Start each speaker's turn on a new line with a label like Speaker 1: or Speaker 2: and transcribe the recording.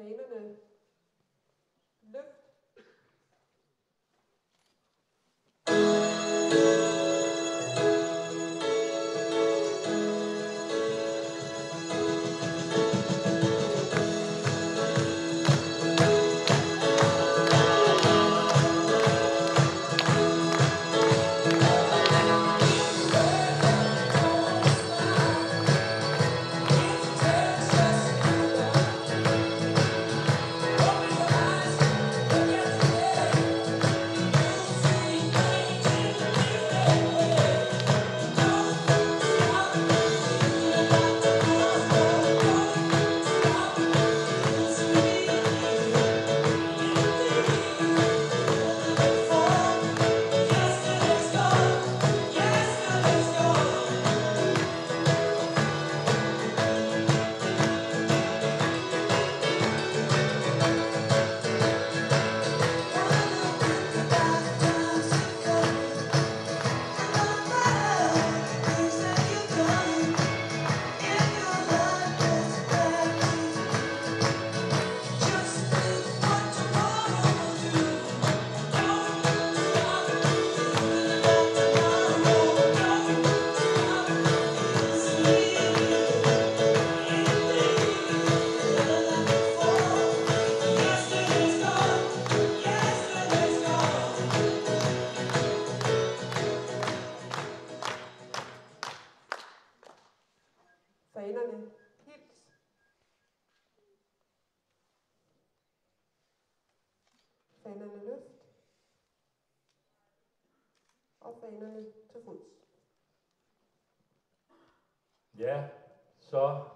Speaker 1: Fanerne Fanerne hils. Fanerne løft. Og fanerne til fods.
Speaker 2: Ja, så